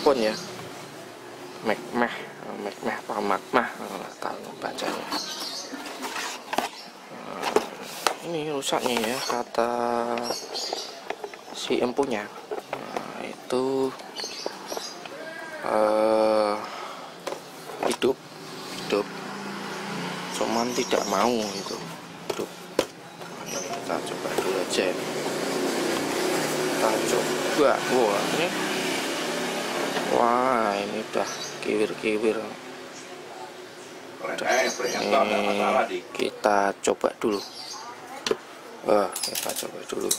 mikrofon ya Mac meh Mac meh apa mah Oh, nggak tahu bacanya. Eh, ini rusaknya ya kata si empunya. Nah, itu eh hidup hidup. Cuman tidak mau itu hidup. Nah, kita coba dulu aja. Kita coba wah ini udah kiwir-kiwir. Eh, ini kita coba dulu. Wah kita coba dulu.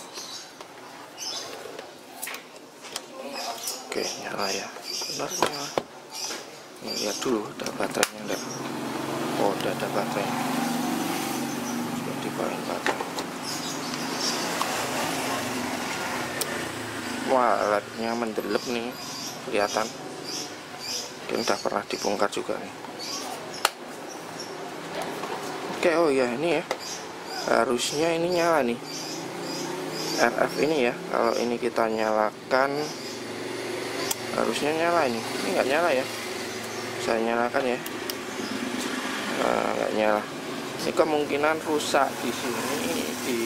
Oke nyala ya. Benar nyala. Ini lihat dulu ada baterainya enggak oh udah ada baterai sudah dipakai baterai. Wah lednya mendelep nih kelihatan mungkin udah pernah dibongkar juga nih. Oke oh ya ini ya. Harusnya ini nyala nih. RF ini ya kalau ini kita nyalakan harusnya nyala ini. Ini nggak nyala ya? Saya nyalakan ya. Nah, nggak nyala. Ini kemungkinan rusak di sini di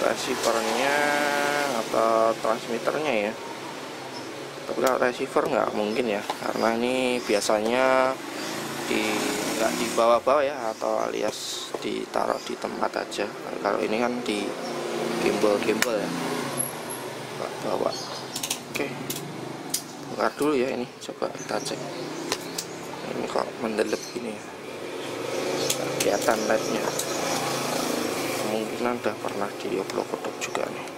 receivernya atau transmitternya ya tapi kalau receiver nggak mungkin ya karena ini biasanya di nggak dibawa-bawa ya atau alias ditaruh di tempat aja. Kalau ini kan di gimbal-gimbal ya. Nggak bawa. Oke. Bongkar dulu ya ini coba kita cek. Ini kok mendelep gini ya. Kelihatan lednya. Kemungkinan udah pernah dioplok-oplok juga nih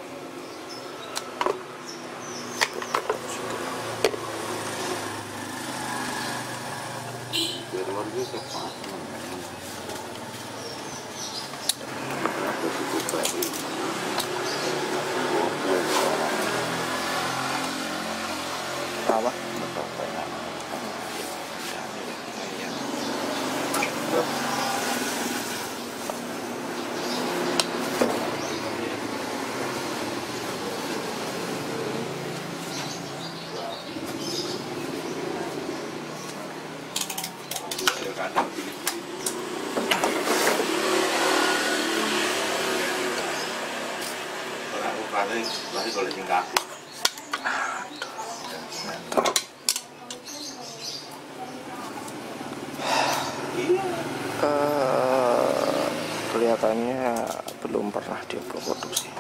如何防 Eh, kelihatannya belum pernah dioplok-oplok sih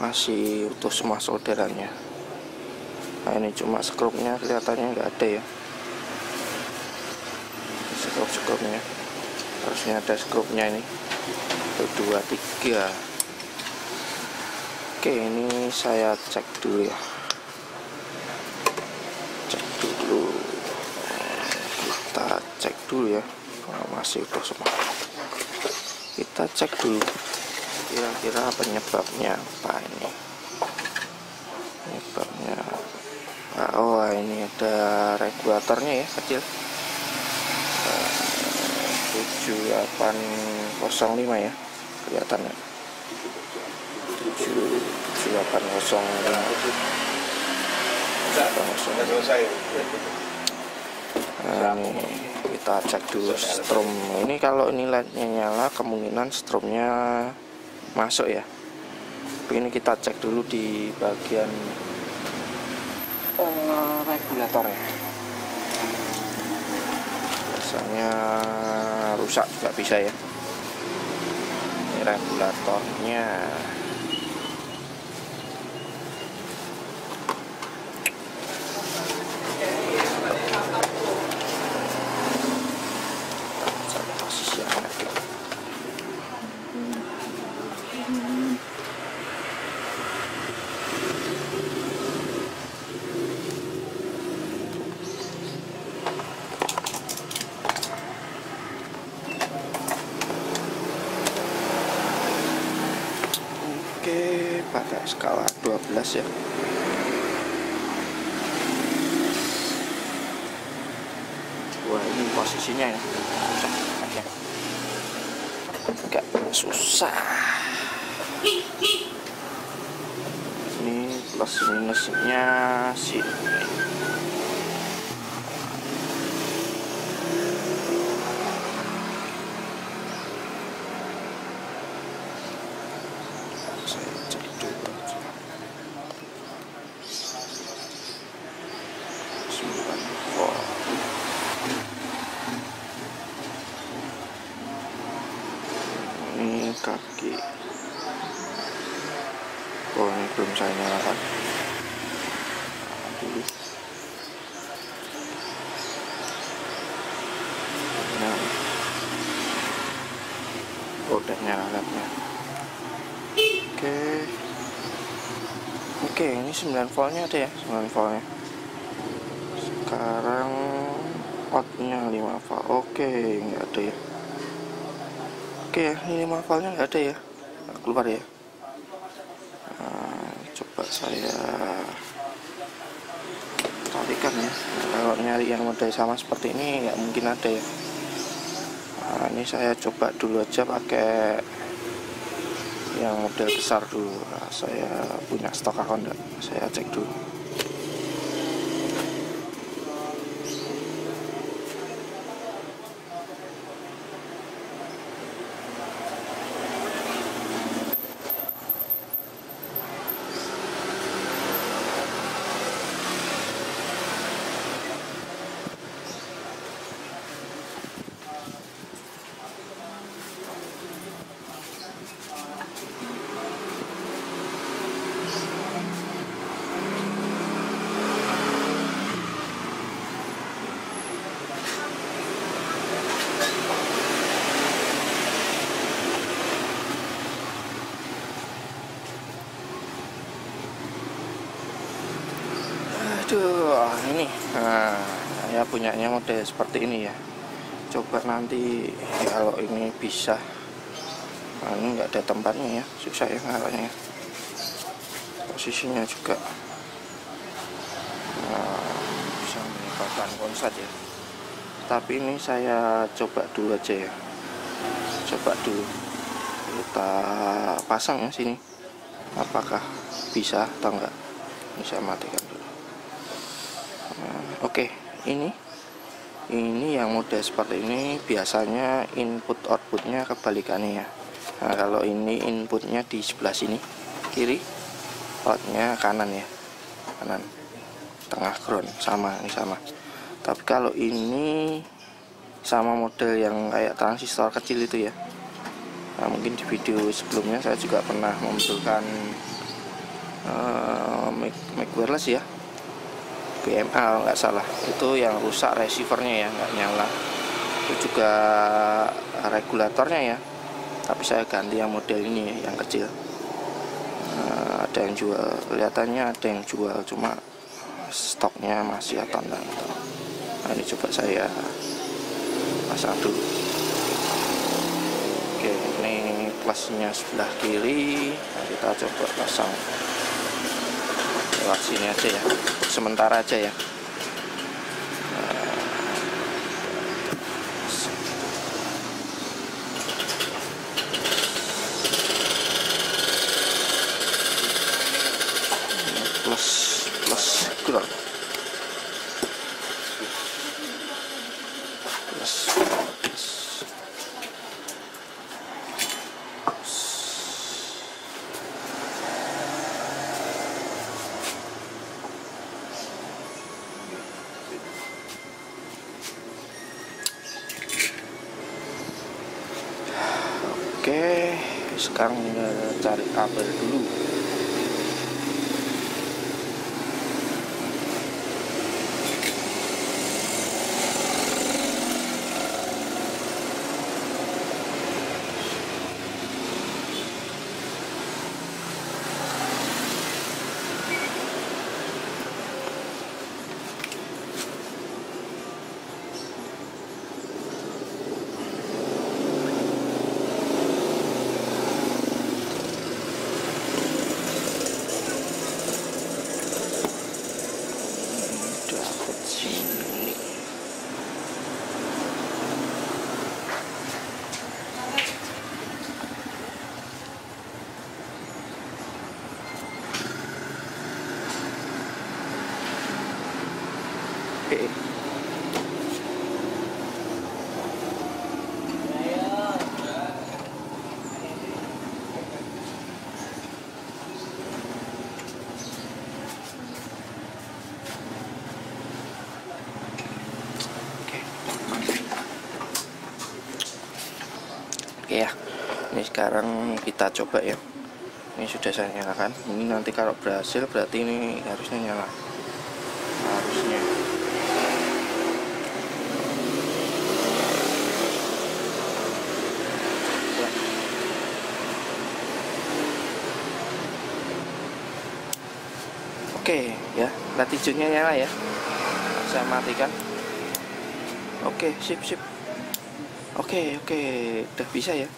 masih utuh semua solderannya nah ini cuma skrupnya kelihatannya nggak ada ya. Skrup skrupnya harusnya ada skrupnya ini. Satu dua tiga oke ini saya cek dulu ya. Cek dulu. Kita cek dulu ya. Masih utuh semua kita cek dulu kira-kira penyebabnya apa ini. Penyebabnya oh ini ada regulatornya ya kecil. Eh, 7805 ya kelihatannya 7805 selesai. Nah, ini kita cek dulu strom ini kalau ini lednya nyala kemungkinan stromnya masuk ya. Ini kita cek dulu di bagian eh, regulatornya biasanya rusak juga bisa ya. Ini regulatornya 14 ya. Wah ini posisinya ya. Susah agak susah. Ini plus minusnya sini kaki. Oh ini belum saya nyalakan. Nah. Oh, udah nyala lampunya oke. Oke ini 9 voltnya ada ya 9 voltnya. Sekarang outnya 5 volt. Oke nggak ada ya oke ini 5 voltnya nggak ada ya? Keluar ya? Nah, coba saya carikan ya. Kalau nyari yang model sama seperti ini nggak mungkin ada ya. Nah, ini saya coba dulu aja pakai yang model besar dulu. Nah, saya punya stok akun saya cek dulu Ini nah, saya punyanya model seperti ini ya. Coba nanti ya, kalau ini bisa. Nah, ini nggak ada tempatnya ya, susah ya ngarahnya. Posisinya juga nah, bisa menyebabkan konslet ya. Tapi ini saya coba dulu aja ya. Coba dulu kita pasang ya sini. Apakah bisa atau enggak? Saya matikan Oke, ini ini yang model seperti ini biasanya input outputnya kebalikannya ya. Nah, kalau ini inputnya di sebelah sini kiri, outnya kanan ya, kanan, tengah ground sama ini sama. Tapi kalau ini sama model yang kayak transistor kecil itu ya. Nah, mungkin di video sebelumnya saya juga pernah membetulkan uh, mic, mic wireless ya BMA nggak salah. Itu yang rusak receivernya ya nggak nyala. Itu juga regulatornya ya. Tapi saya ganti yang model ini ya, yang kecil. Nah, ada yang jual kelihatannya ada yang jual cuma stoknya masih atau enggak nah ini coba saya pasang dulu. Oke ini plusnya sebelah kiri. Nah, kita coba pasang lewat sini aja ya. Sementara aja ya. Plus plus ground plus sekarang eh, cari kabel dulu. Oke ya. Ini sekarang kita coba ya. Ini sudah saya nyalakan. Ini nanti kalau berhasil berarti ini harusnya nyala. Harusnya. Ya. Oke ya, latitude-nya nyala ya. Saya matikan. Oke, sip sip. Oke, oke, udah bisa ya.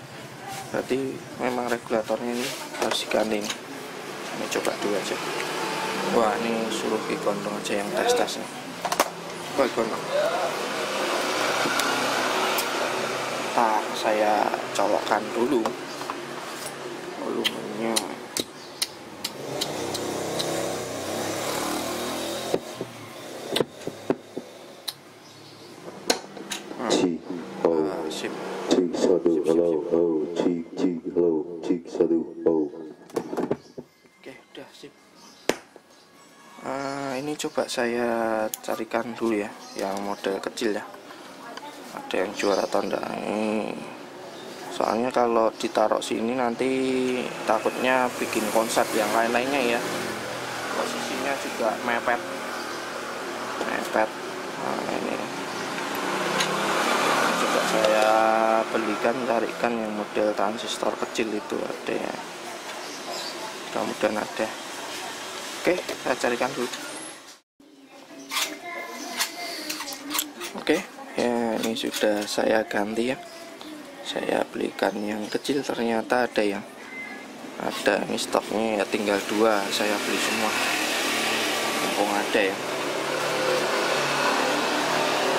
Berarti memang regulatornya ini harus diganti. Ini coba dulu aja. Wah, ini suruh ke gondong aja yang tes-tes nih. Wah, gondong. Ah, saya colokkan dulu volumenya. Hmm, Cheek, oh, ah, sip. cheek, satu, hello, oh, cheek, cheek, hello, cheek, satu, oh. Oke, udah sip. Ah, ini coba saya carikan dulu ya, yang model kecil ya. Ada yang jual atau enggak? Ini soalnya kalau ditaruh sini nanti takutnya bikin konsep yang lain-lainnya ya. Posisinya juga mepet, mepet. Nah, ini coba saya belikan, carikan yang model transistor kecil itu ada. Ya mudah-mudahan ada. Oke saya carikan dulu. Oke ya ini sudah saya ganti ya. Saya belikan yang kecil ternyata ada yang ada. Ini stoknya ya tinggal dua saya beli semua. Mumpung ada ya.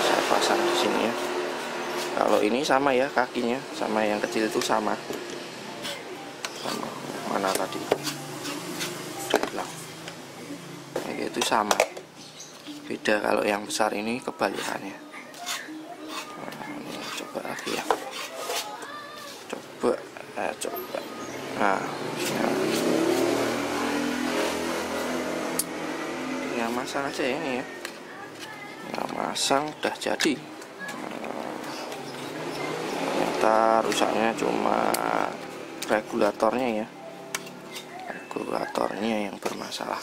Saya pasang di sini ya kalau ini sama ya kakinya. Sama yang kecil itu sama. Sama mana tadi? Kayak itu sama. Beda kalau yang besar ini kebalikannya. Nah, ini coba lagi ya. Coba eh, coba. Nah ya. masang aja ini ya. Tinggal masang udah jadi. Nah, ternyata rusaknya cuma regulatornya ya. Regulatornya yang bermasalah.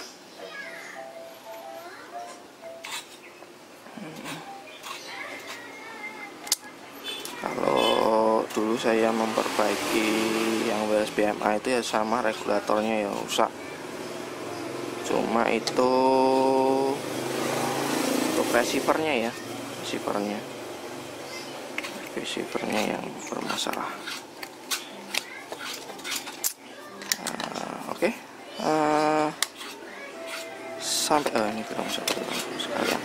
Kalau dulu saya memperbaiki yang WSBMA itu ya sama regulatornya yang rusak. Cuma itu untuk receivernya ya receivernya receivernya yang bermasalah. Ah, oke. Ah, sampai oh, ini belum satu sekalian.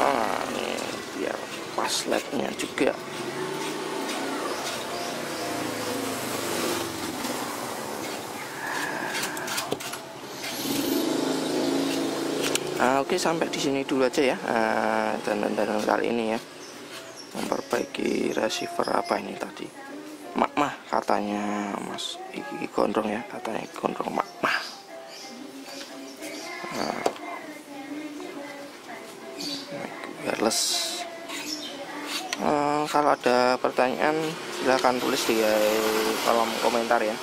Ah ini biar pas lednya juga. Ah, Oke sampai di sini dulu aja ya. Ah, dan dan kali ini ya. Memperbaiki receiver apa ini tadi? Makmah katanya mas. Iki gondrong ya katanya gondrong makmah nah, wireless. Eh, kalau ada pertanyaan silahkan tulis di kolom komentar ya.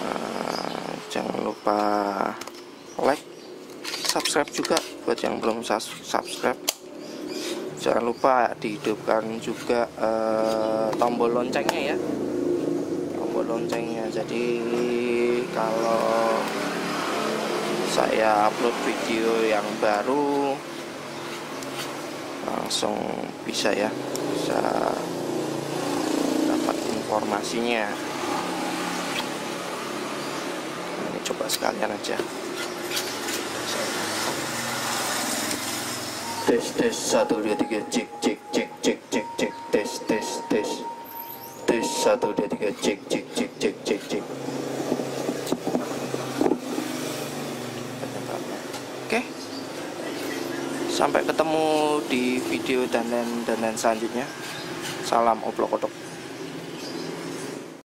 Eh, jangan lupa like subscribe juga buat yang belum subscribe. Jangan lupa dihidupkan juga eh, tombol loncengnya ya. Tombol loncengnya. Jadi kalau saya upload video yang baru langsung bisa ya bisa dapat informasinya. Ini coba sekalian aja tes tes satu dua tiga cek cek cek cek cek cek. Tes tes tes. Tes satu dua tiga cek cek cek cek cek cek. Oke. Sampai ketemu di video dan dan lain selanjutnya. Salam oplok otok